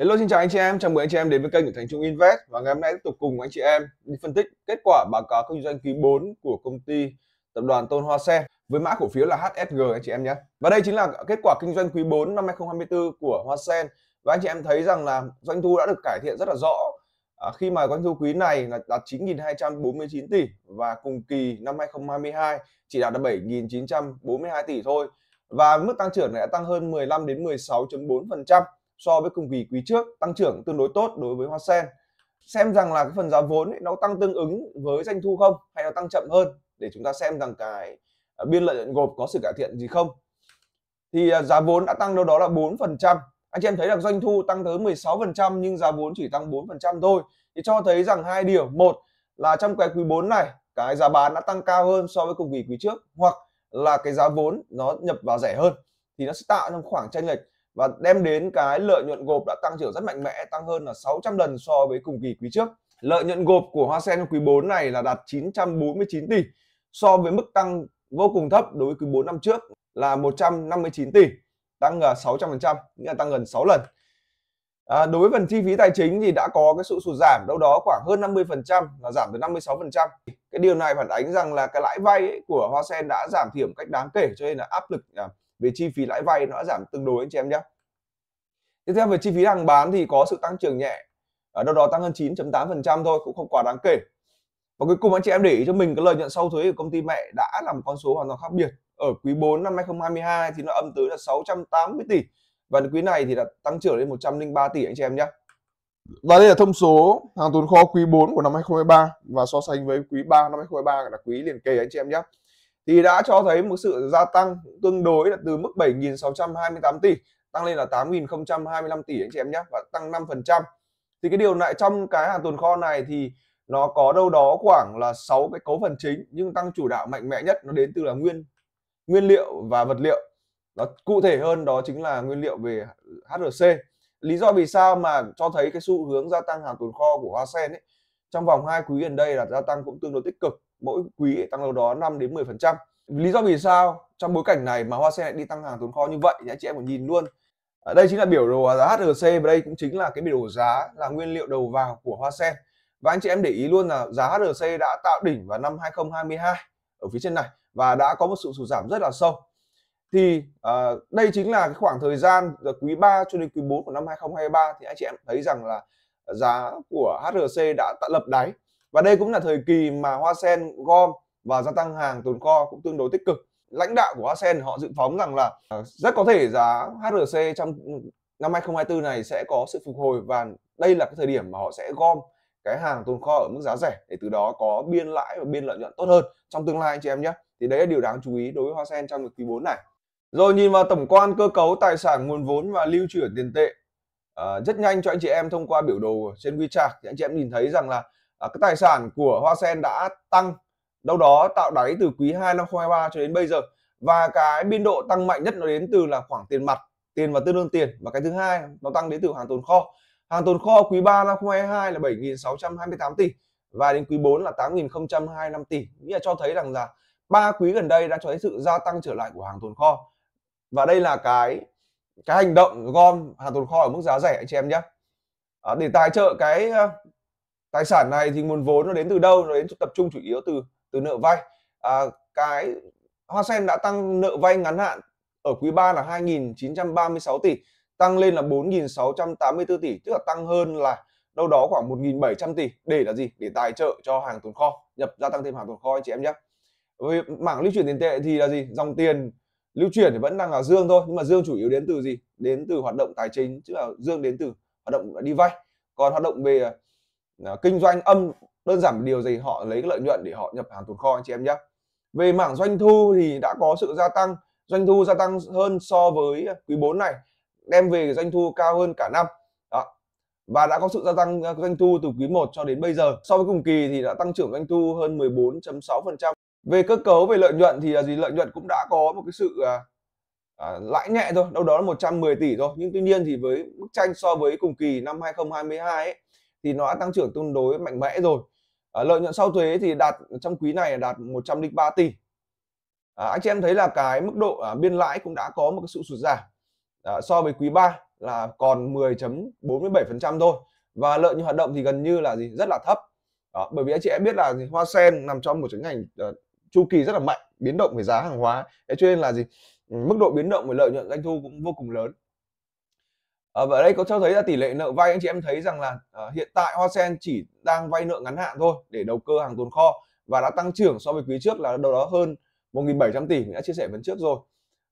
Hello xin chào anh chị em, chào mừng anh chị em đến với kênh của Thành Trung Invest. Và ngày hôm nay tiếp tục cùng anh chị em đi phân tích kết quả báo cáo kinh doanh quý 4 của công ty tập đoàn Tôn Hoa Sen với mã cổ phiếu là HSG anh chị em nhé. Và đây chính là kết quả kinh doanh quý 4 năm 2024 của Hoa Sen. Và anh chị em thấy rằng là doanh thu đã được cải thiện rất là rõ. À, khi mà doanh thu quý này là đạt 9.249 tỷ và cùng kỳ năm 2022 chỉ đạt được 7.942 tỷ thôi. Và mức tăng trưởng này đã tăng hơn 15 đến 16.4% so với cùng kỳ quý trước tăng trưởng tương đối tốt đối với hoa sen. Xem rằng là cái phần giá vốn ấy, nó tăng tương ứng với doanh thu không? Hay nó tăng chậm hơn? Để chúng ta xem rằng cái à, biên lợi nhuận gộp có sự cải thiện gì không? Thì à, giá vốn đã tăng đâu đó là 4% anh chị em thấy là doanh thu tăng tới 16% nhưng giá vốn chỉ tăng 4% thôi. Thì cho thấy rằng hai điều. Một là trong cái quý 4 này cái giá bán đã tăng cao hơn so với cùng kỳ quý trước hoặc là cái giá vốn nó nhập vào rẻ hơn thì nó sẽ tạo ra khoảng chênh lệch và đem đến cái lợi nhuận gộp đã tăng trưởng rất mạnh mẽ tăng hơn là 600 lần so với cùng kỳ quý trước. Lợi nhuận gộp của Hoa Sen quý 4 này là đạt 949 tỷ so với mức tăng vô cùng thấp đối với quý 4 năm trước là 159 tỷ tăng 600 phần trăm nghĩa là tăng gần 6 lần. À, đối với phần chi phí tài chính thì đã có cái sự sụt giảm đâu đó khoảng hơn 50 phần trăm là giảm tới 56 phần trăm. Cái điều này phản ánh rằng là cái lãi vay của Hoa Sen đã giảm thiểu cách đáng kể cho nên là áp lực à, về chi phí lãi vay nó đã giảm tương đối anh chị em nhé. Tiếp theo về chi phí hàng bán thì có sự tăng trưởng nhẹ. Ở đâu đó tăng hơn 9.8% thôi, cũng không quá đáng kể. Và cuối cùng anh chị em để ý cho mình cái lợi nhuận sau thuế của công ty mẹ đã là một con số hoàn toàn khác biệt. Ở quý 4 năm 2022 thì nó âm tới là 680 tỷ. Và quý này thì đã tăng trưởng lên 103 tỷ anh chị em nhé. Và đây là thông số hàng tồn kho quý 4 của năm 2023 và so sánh với quý 3 năm 2023 là quý liền kề anh chị em nhé thì đã cho thấy một sự gia tăng tương đối là từ mức 7.628 tỷ tăng lên là 8.025 tỷ anh chị em nhé, và tăng 5% thì cái điều này, trong cái hàng tồn kho này thì nó có đâu đó khoảng là 6 cái cấu phần chính, nhưng tăng chủ đạo mạnh mẽ nhất nó đến từ là nguyên nguyên liệu và vật liệu. Nó cụ thể hơn đó chính là nguyên liệu về HRC lý do vì sao mà cho thấy cái xu hướng gia tăng hàng tồn kho của Hoa Sen ấy, trong vòng hai quý gần đây là gia tăng cũng tương đối tích cực mỗi quý tăng đâu đó 5 đến 10 phần trăm. Lý do vì sao trong bối cảnh này mà Hoa Sen lại đi tăng hàng tồn kho như vậy thì anh chị em cũng nhìn luôn. Ở đây chính là biểu đồ giá HRC và đây cũng chính là cái biểu đồ giá là nguyên liệu đầu vào của Hoa Sen. Và anh chị em để ý luôn là giá HRC đã tạo đỉnh vào năm 2022 ở phía trên này và đã có một sự sụt giảm rất là sâu. Thì uh, đây chính là cái khoảng thời gian từ quý 3 cho đến quý 4 của năm 2023 thì anh chị em thấy rằng là giá của HRC đã tạo lập đáy và đây cũng là thời kỳ mà Hoa Sen gom và gia tăng hàng tồn kho cũng tương đối tích cực. Lãnh đạo của Hoa Sen họ dự phóng rằng là à, rất có thể giá HRC trong năm 2024 này sẽ có sự phục hồi và đây là cái thời điểm mà họ sẽ gom cái hàng tồn kho ở mức giá rẻ để từ đó có biên lãi và biên lợi nhuận tốt hơn trong tương lai anh chị em nhé. Thì đấy là điều đáng chú ý đối với Hoa Sen trong quý 4 này. Rồi nhìn vào tổng quan cơ cấu tài sản nguồn vốn và lưu chuyển tiền tệ à, rất nhanh cho anh chị em thông qua biểu đồ trên WeChat thì anh chị em nhìn thấy rằng là à, cái tài sản của Hoa Sen đã tăng đâu đó tạo đáy từ quý 2 năm 2023 cho đến bây giờ. Và cái biên độ tăng mạnh nhất nó đến từ là khoảng tiền mặt tiền và tương đương tiền. Và cái thứ hai nó tăng đến từ hàng tồn kho. Hàng tồn kho quý 3 năm 2022 là 7.628 tỷ và đến quý 4 là 8.025 tỷ. Nghĩa là cho thấy rằng là ba quý gần đây đã cho thấy sự gia tăng trở lại của hàng tồn kho. Và đây là cái cái hành động gom hàng tồn kho ở mức giá rẻ anh chị em nhé. À, để tài trợ cái tài sản này thì nguồn vốn nó đến từ đâu? Nó đến tập trung chủ yếu từ từ nợ vay. À, cái Hoa Sen đã tăng nợ vay ngắn hạn ở quý 3 là 2.936 tỷ tăng lên là 4.684 tỷ tức là tăng hơn là đâu đó khoảng 1.700 tỷ. Để là gì? Để tài trợ cho hàng tồn kho nhập gia tăng thêm hàng tồn kho anh chị em nhé. Với mảng lưu chuyển tiền tệ thì là gì? Dòng tiền lưu chuyển thì vẫn đang là dương thôi nhưng mà dương chủ yếu đến từ gì? Đến từ hoạt động tài chính chứ là dương đến từ hoạt động đi vay. Còn hoạt động về uh, Ờ, kinh doanh âm đơn giản điều gì họ lấy cái lợi nhuận để họ nhập hàng tồn kho anh chị em nhé về mảng doanh thu thì đã có sự gia tăng doanh thu gia tăng hơn so với quý 4 này đem về doanh thu cao hơn cả năm. Đó. Và đã có sự gia tăng ờ, doanh thu từ quý 1 cho đến bây giờ. So với cùng kỳ thì đã tăng trưởng doanh thu hơn 14.6% về cơ cấu về lợi nhuận thì là gì? Lợi nhuận cũng đã có một cái sự à, à, lãi nhẹ thôi đâu đó là 110 tỷ thôi. Nhưng tuy nhiên thì với bức tranh so với cùng kỳ năm 2022 ấy, thì nó đã tăng trưởng tương đối mạnh mẽ rồi. À, lợi nhuận sau thuế thì đạt trong quý này đạt 103 tỷ. À, anh chị em thấy là cái mức độ à, biên lãi cũng đã có một cái sự sụt giảm à, so với quý 3 là còn 10.47% thôi. Và lợi nhuận hoạt động thì gần như là gì? Rất là thấp. Đó, bởi vì anh chị em biết là gì? hoa sen nằm trong một cái ngành uh, chu kỳ rất là mạnh biến động về giá hàng hóa. Thế cho nên là gì? Mức độ biến động về lợi nhuận doanh thu cũng vô cùng lớn à, và ở đây có cho thấy là tỷ lệ nợ vay anh chị em thấy rằng là uh, hiện tại hoa sen chỉ đang vay nợ ngắn hạn thôi để đầu cơ hàng tồn kho và đã tăng trưởng so với quý trước là đâu đó hơn 1.700 tỷ mình đã chia sẻ phần trước rồi.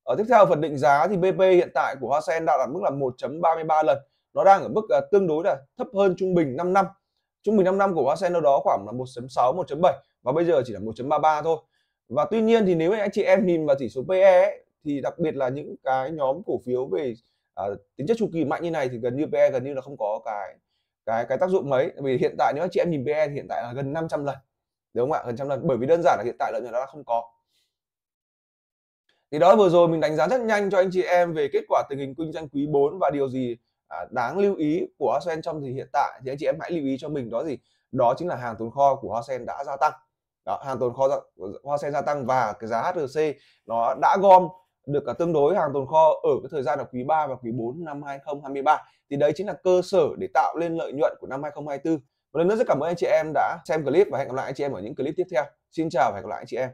Ở tiếp theo phần định giá thì BP hiện tại của Hoa Sen đã đạt mức là 1.33 lần. Nó đang ở mức uh, tương đối là thấp hơn trung bình 5 năm. Trung bình 5 năm của Hoa Sen đâu đó khoảng là 1.6 1.7 và bây giờ chỉ là 1.33 thôi. Và tuy nhiên thì nếu anh chị em nhìn vào chỉ số PE ấy, thì đặc biệt là những cái nhóm cổ phiếu về à, tính chất chu kỳ mạnh như này thì gần như PE gần như là không có cái cái cái tác dụng mấy. Vì hiện tại nếu anh chị em nhìn PE thì hiện tại là gần 500 lần đúng không ạ? Gần trăm lần bởi vì đơn giản là hiện tại lợi nhuận nó không có. Thì đó vừa rồi mình đánh giá rất nhanh cho anh chị em về kết quả tình hình kinh doanh quý 4 và điều gì à, đáng lưu ý của Hoa Sen trong thì hiện tại thì anh chị em hãy lưu ý cho mình đó gì? Đó chính là hàng tồn kho của Hoa Sen đã gia tăng. Đó, hàng tồn kho Hoa Sen gia tăng và cái giá HRC nó đã gom được cả tương đối hàng tồn kho ở cái thời gian là quý 3 và quý 4 năm 2023 thì đấy chính là cơ sở để tạo lên lợi nhuận của năm 2024 một lần nữa rất cảm ơn anh chị em đã xem clip và hẹn gặp lại anh chị em ở những clip tiếp theo. Xin chào và hẹn gặp lại anh chị em.